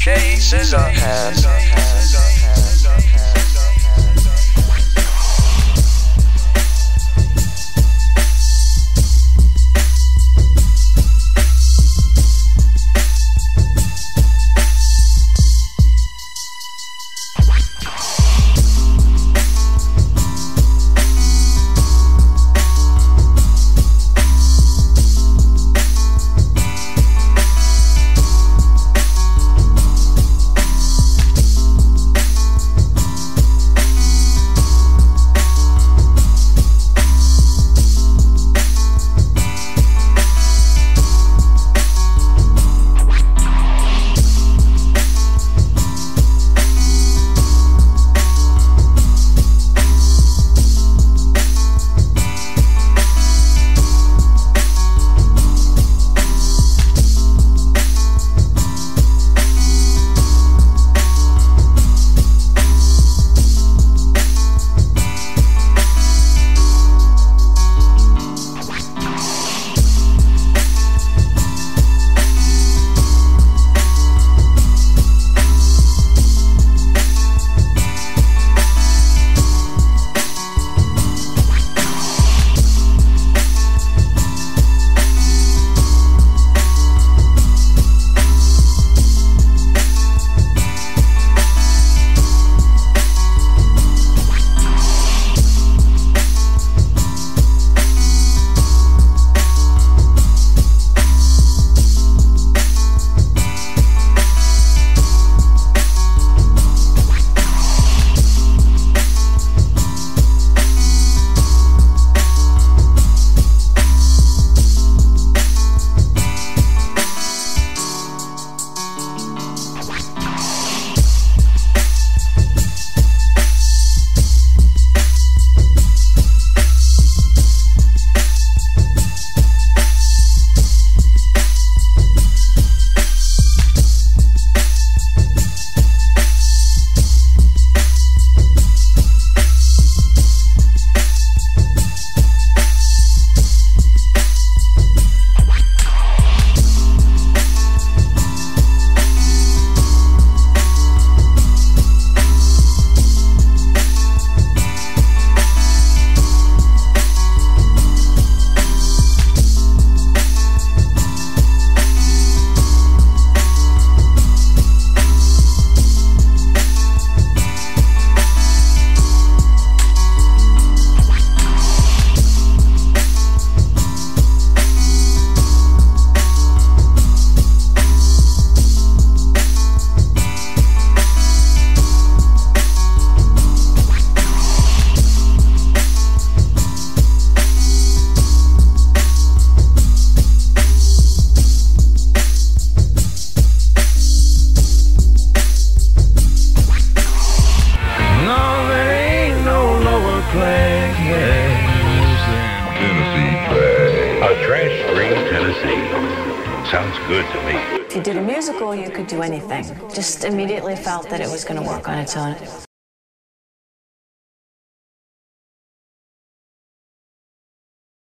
chases our hands. Sounds good to me. If you did a musical, you could do anything. Just immediately felt that it was going to work on its own.